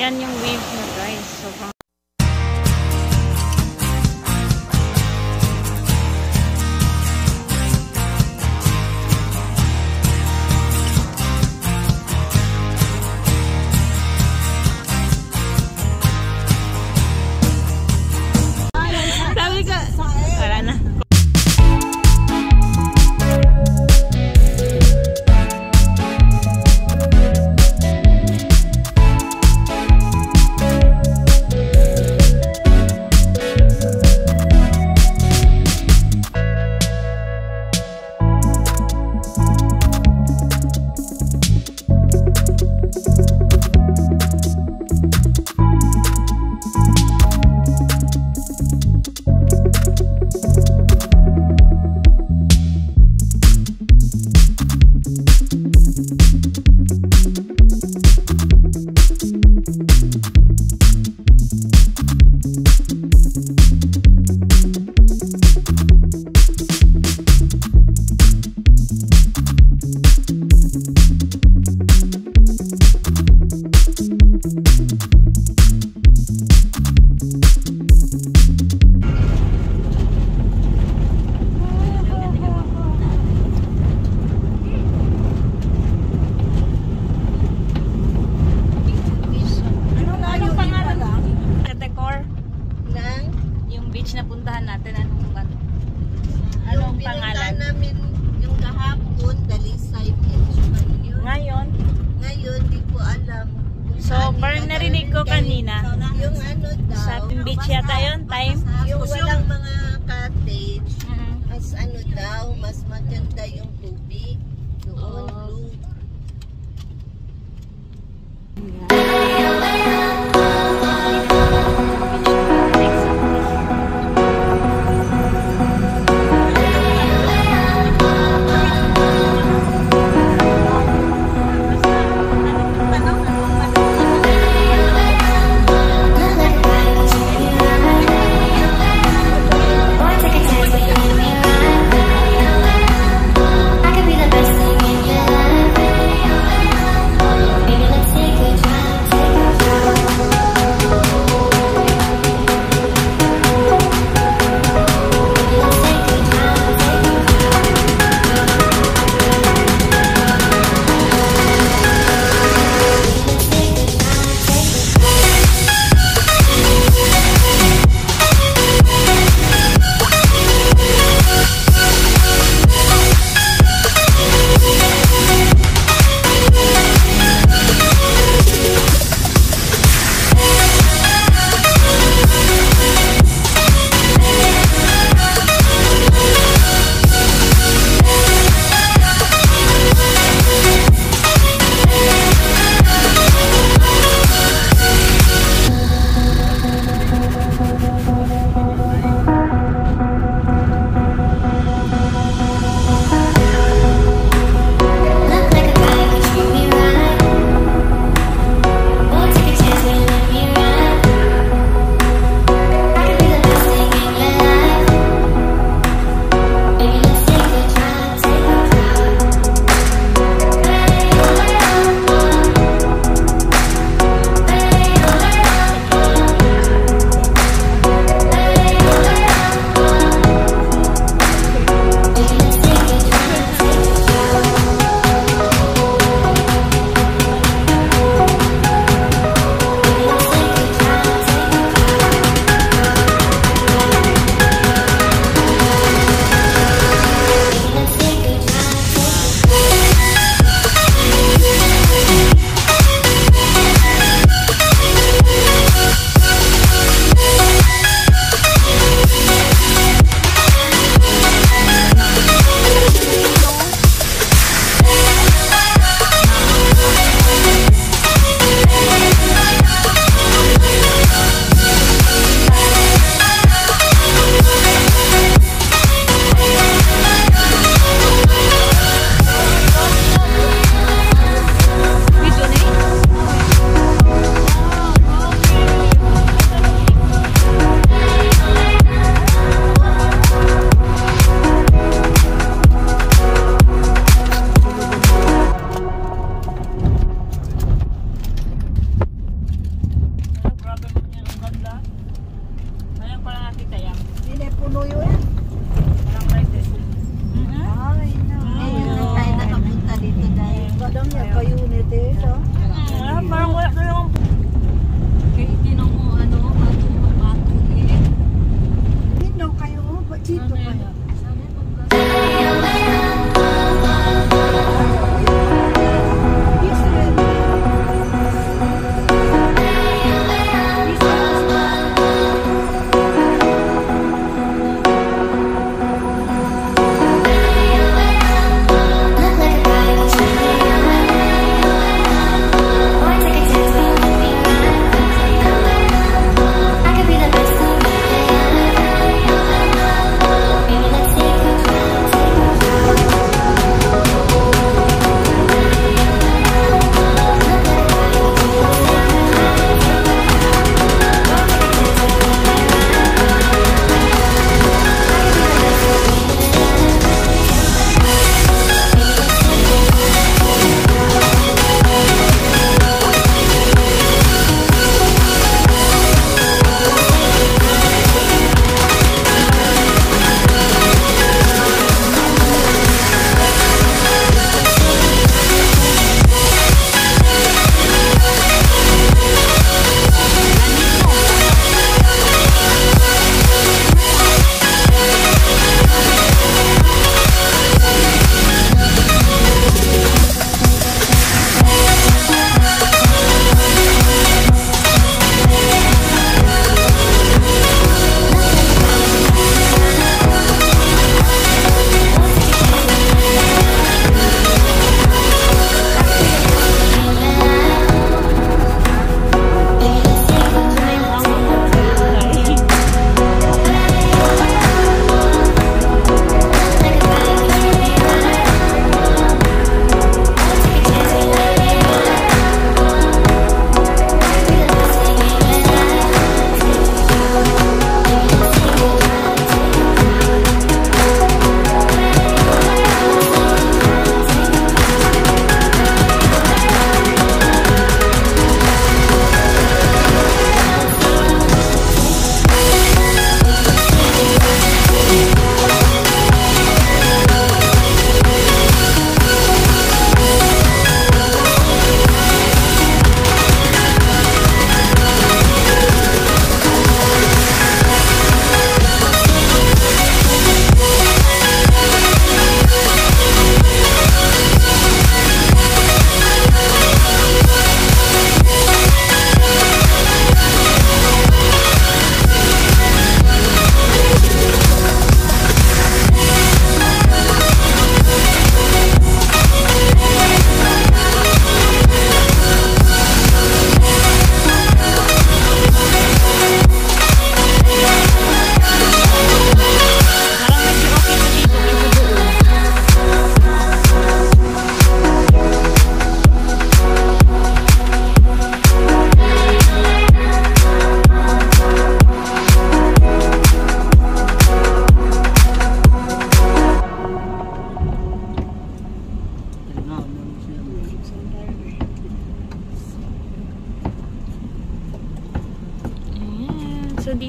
Yan yung wave niya guys. Sobrang Dahil- kanina. Yung ano daw, sa beach yata yun, time. yung walang mga cottage, Mhm. mas ano daw, mas maganda yung tubig. Doon, Oh. blue. Boy,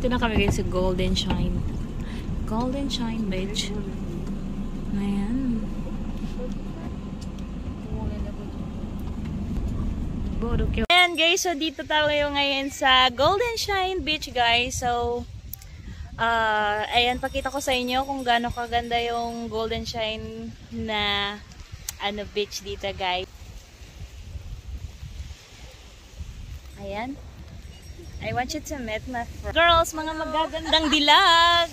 Ayan. So, dito na kami sa Golden Shine. Golden Shine Beach. Ayan. Ayan guys, so dito tayo ngayon sa Golden Shine Beach guys. So, ah ayan, pakita ko sa inyo kung gaano kaganda yung Golden Shine na ano beach dito guys. Ayan. I want you to meet my friend. Girls, mga magagandang dilag.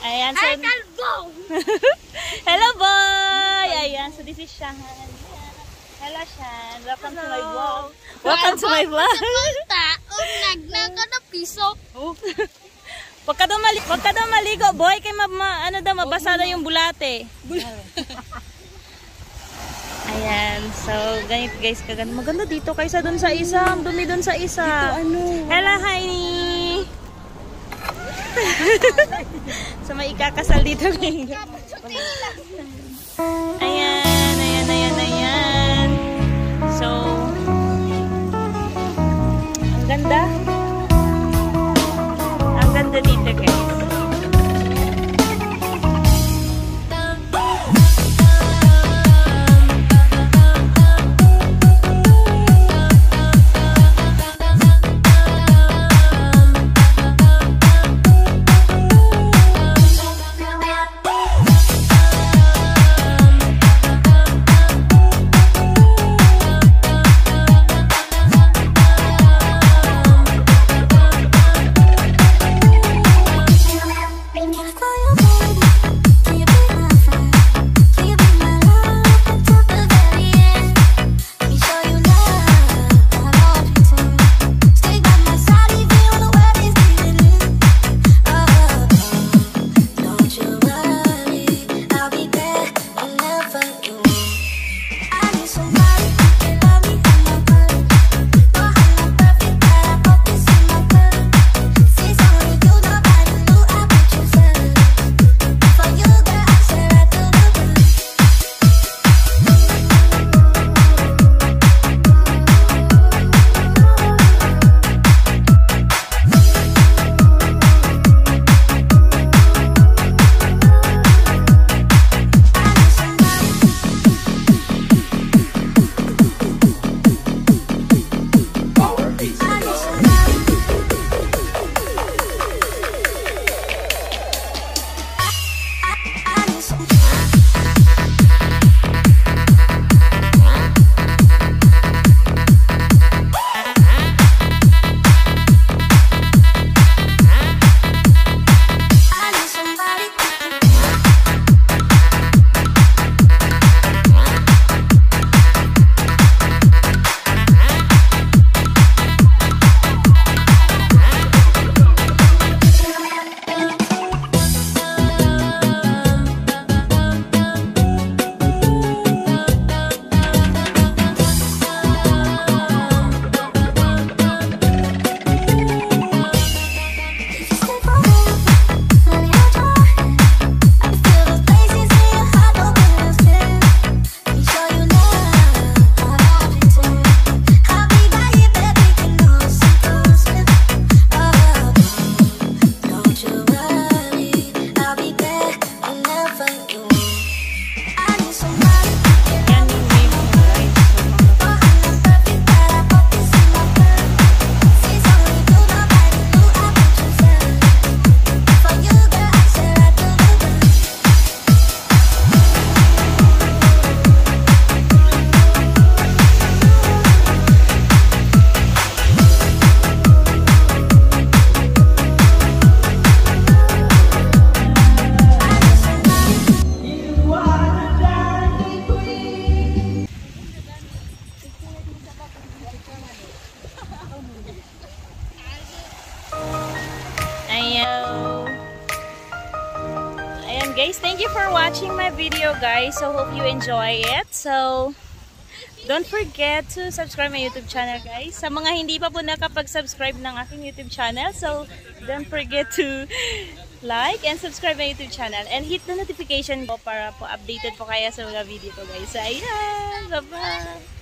Ayan. So, Hello, boy! Ayan. So, this is Shahan. Hello, Shan. Welcome to my vlog. Welcome to my vlog. Taong nagnaka na piso. Oh. Huwag ka daw maligo, boy. Kay ma, ma- ano daw, mabasa daw yung bulate. Ayan. So, ganito guys. Kaganda. Maganda dito kaysa dun sa isa. Ang dumi dun sa isa. Ano? Hello, Heini! so, may ikakasal dito ngayon. You enjoy it. So don't forget to subscribe my YouTube channel guys. Sa mga hindi pa po nakapag-subscribe ng aking YouTube channel. So don't forget to like and subscribe my YouTube channel. And hit the notification po para po updated po kaya sa mga video ko guys. So ayan. Bye-bye.